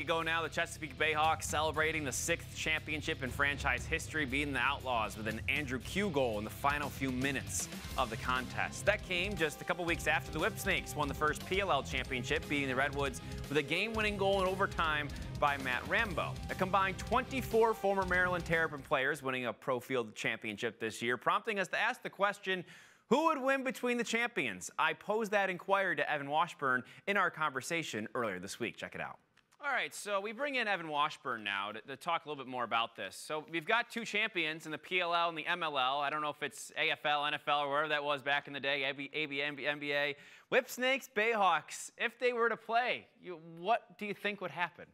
ago now, the Chesapeake Bayhawks celebrating the sixth championship in franchise history, beating the Outlaws with an Andrew Kew goal in the final few minutes of the contest. That came just a couple weeks after the Whipsnakes won the first PLL championship, beating the Redwoods with a game-winning goal in overtime by Matt Rambo. A combined 24 former Maryland Terrapin players winning a Pro Field championship this year, prompting us to ask the question, who would win between the champions? I posed that inquiry to Evan Washburn in our conversation earlier this week. Check it out. All right, so we bring in Evan Washburn now to, to, talk a little bit more about this. So we've got two champions in the PLL and the MLL. I don't know if it's AFL, NFL, or wherever that was back in the day, AB, AB NBA. Whipsnakes, Bayhawks, if they were to play, you, what do you think would happen?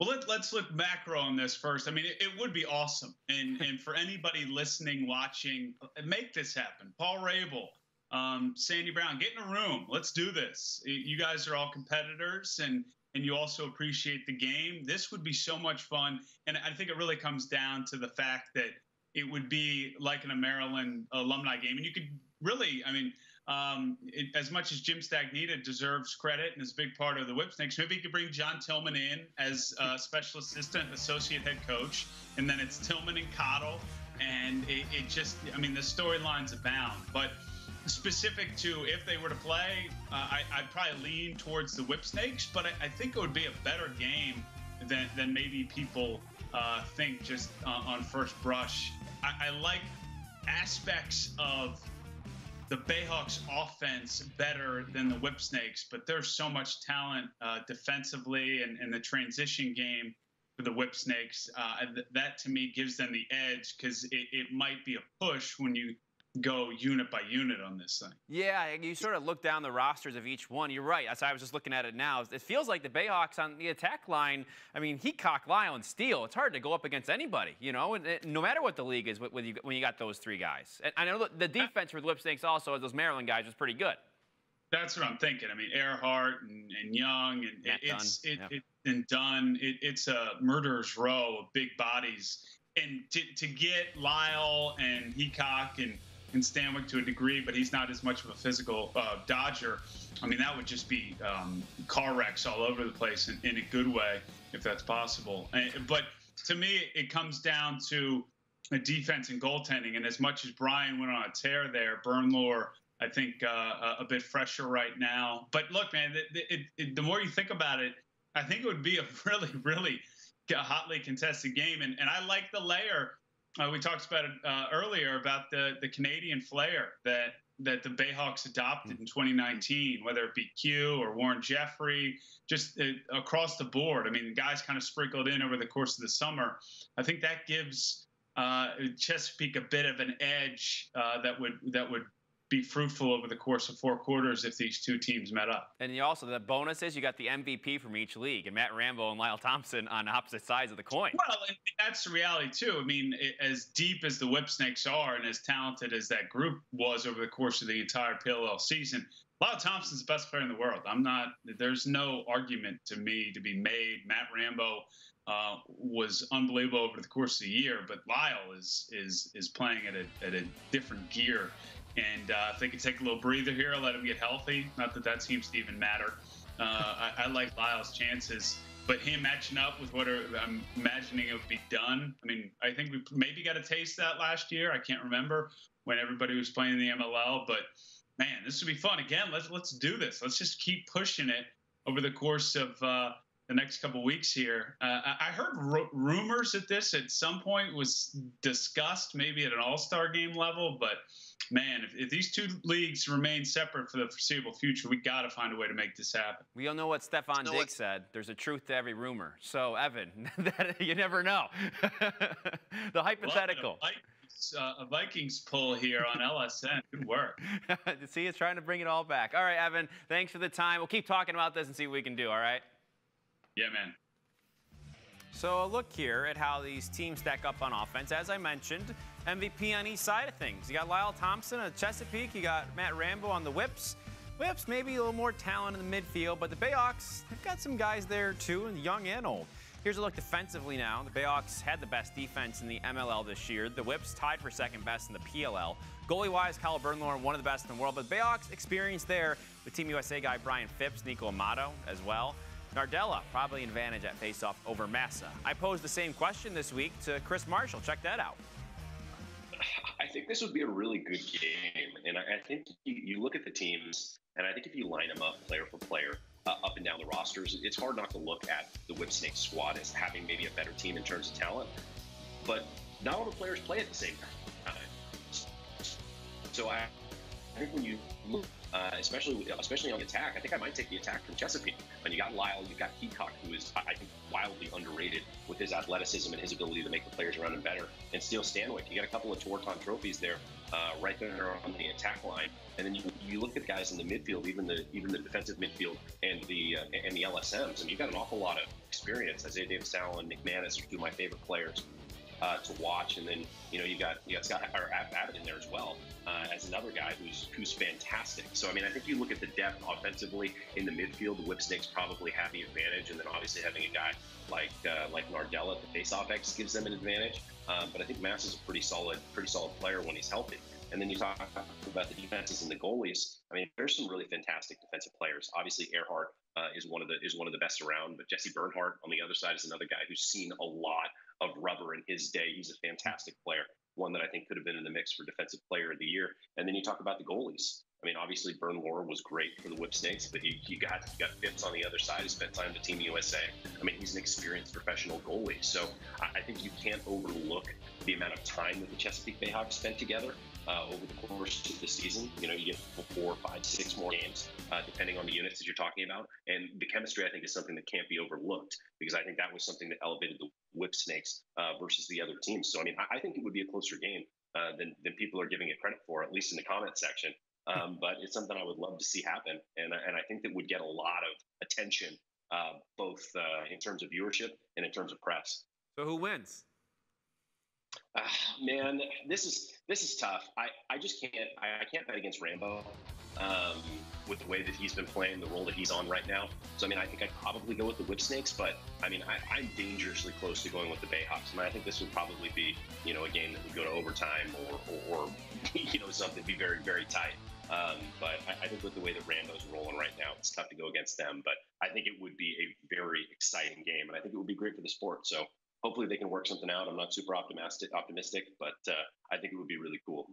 Well, let, us look macro on this first. I mean, it, it would be awesome. And, and for anybody listening, watching, make this happen. Paul Rabil, um, Sandy Brown, get in a room. Let's do this. You guys are all competitors, and and you also appreciate the game, this would be so much fun. And I think it really comes down to the fact that it would be like in a Maryland alumni game. And you could really, I mean, um, it, as much as Jim Stagnitta deserves credit and is a big part of the Whipsnakes, maybe you could bring John Tillman in as a special assistant, associate head coach, and then it's Tillman and Cottle. And it, it just, I mean, the storylines abound. But specific to if they were to play, uh, I, would probably lean towards the Whipsnakes, but I, I, think it would be a better game than, than maybe people uh, think just uh, on first brush. I, I, like aspects of the Bayhawks offense better than the Whipsnakes, but there's so much talent uh, defensively and, and, the transition game for the Whipsnakes. Uh, that to me gives them the edge because it, it might be a push when you go unit by unit on this thing. Yeah, you sort of look down the rosters of each one. You're right. As I was just looking at it now, it feels like the Bayhawks on the attack line. I mean, Heacock, Lyle, and Steele. It's hard to go up against anybody, you know. And no matter what the league is, when you, when you got those three guys. And I know the defense with Whipsnakes also, as those Maryland guys, was pretty good. That's what I'm thinking. I mean, Ehrhardt and, and Young and it, it's it, it, and Dunn. It, it's a murderer's row of big bodies. And to, to get Lyle and Heacock and and Stanwick to a degree, but he's not as much of a physical uh, dodger. I mean, that would just be um, car wrecks all over the place in, in a good way, if that's possible. And, but to me, it comes down to defense and goaltending. And as much as Brian went on a tear there, Bernlohr, I think, uh, a bit fresher right now. But look, man, it, it, it, the more you think about it, I think it would be a really, really hotly contested game. And, and I like the layer uh, we talked about it uh, earlier about the the Canadian flair that that the Bayhawks adopted in 2019, whether it be Kew or Warren Jeffrey, just uh, across the board. I mean, the guys kind of sprinkled in over the course of the summer. I think that gives uh, Chesapeake a bit of an edge uh, that would that would be fruitful over the course of four quarters if these two teams met up. And you also, the bonus is you got the MVP from each league, and Matt Rambo and Lyle Thompson on opposite sides of the coin. Well, that's the reality, too. I mean, as deep as the Whipsnakes are and as talented as that group was over the course of the entire PLL season, Lyle Thompson's the best player in the world. I'm not, there's no argument to me to be made. Matt Rambo uh, was unbelievable over the course of the year, but Lyle is is is playing at a, at a different gear and uh, if they could take a little breather here, let him get healthy. Not that that seems to even matter. Uh, I, I, like Lyle's chances, but him matching up with what I'm imagining it would be Dunn. I mean, I think we maybe got a taste of that last year. I can't remember when everybody was playing the MLL, but man, this would be fun. Again, let's let's do this. Let's just keep pushing it over the course of uh, the next couple weeks here. Uh, I heard r- rumors that this at some point was discussed, maybe at an All Star game level, but man, if, if, these two leagues remain separate for the foreseeable future, we got to find a way to make this happen. We all know what Stefon Diggs said. There's a truth to every rumor. So, Evan, that, you never know. the hypothetical. Vikings, uh, a Vikings pull here on LSN. Good work. see, it's trying to bring it all back. All right, Evan, thanks for the time. We'll keep talking about this and see what we can do, all right? Yeah, man. So a look here at how these teams stack up on offense. As I mentioned, MVP on each side of things. You got Lyle Thompson at Chesapeake. You got Matt Rambo on the Whips. Whips, maybe a little more talent in the midfield, but the Bayhawks, they've got some guys there too, young and old. Here's a look defensively now. The Bayhawks had the best defense in the MLL this year. The Whips tied for second best in the PLL. Goalie-wise, Kyle Bernlohr, one of the best in the world. But Bayhawks experience there with Team USA guy Brian Phipps, Nico Amato as well. Nardella probably an advantage at faceoff over Massa. I posed the same question this week to Chris Marshall. Check that out. I think this would be a really good game, and I, I think you, you, look at the teams, and I think if you line them up player for player, uh, up and down the rosters, it's hard not to look at the Whip Snake squad as having maybe a better team in terms of talent. But not all the players play at the same time. So I, I think when you look uh, especially especially on the attack. I think I might take the attack from Chesapeake. And you got Lyle, you've got Heacock, who is I think wildly underrated with his athleticism and his ability to make the players around him better. And Steele Stanwick, you got a couple of Tewaaraton trophies there, uh, right there on the attack line. And then you, you look at guys in the midfield, even the even the defensive midfield and the uh, and the LSMs, and you've got an awful lot of experience. Isaiah Davis Allen, Nick Manis are two of my favorite players uh, to watch. And then you know you got you got Scott or Abbott in there as well uh, as another guy who's who's fantastic. So I mean I think you look at the depth offensively in the midfield, the Whipsnakes probably have the advantage, and then obviously having a guy like uh, like Nardella at the faceoff X gives them an advantage. Um, but I think Mass is a pretty solid pretty solid player when he's healthy. And then you talk about the defenses and the goalies. I mean, there's some really fantastic defensive players. Obviously, Ehrhardt uh, is one of the is one of the best around, but Jesse Bernhardt on the other side is another guy who's seen a lot of rubber in his day. He's a fantastic player, one that I think could have been in the mix for Defensive Player of the Year. And then you talk about the goalies. I mean, obviously, Bernlohr was great for the Whip Snakes, but you, you got you got Phipps on the other side He spent time with Team USA. I mean, he's an experienced professional goalie. So I, I think you can't overlook the amount of time that the Chesapeake Bayhawks spent together uh, over the course of the season. You know, you get four, five, six more games, uh, depending on the units that you're talking about. And the chemistry, I think, is something that can't be overlooked because I think that was something that elevated the Whip Snakes uh, versus the other teams. So, I mean, I, I think it would be a closer game uh, than, than people are giving it credit for, at least in the comment section. Um, but it's something I would love to see happen. And, and I think that would get a lot of attention, uh, both uh, in terms of viewership and in terms of press. So, who wins? Uh, man, this is this is tough. I, I just can't I, I can't bet against Rambo um, with the way that he's been playing, the role that he's on right now. So I mean, I think I'd probably go with the Whip Snakes, but I mean, I, am dangerously close to going with the Bayhawks. I mean, I think this would probably be you know a game that would go to overtime or or, or you know something be very very tight. Um, but I, I, think with the way that Rambo's rolling right now, it's tough to go against them. But I think it would be a very exciting game, and I think it would be great for the sport. So hopefully they can work something out. I'm not super optimistic, optimistic, but uh, I think it would be really cool.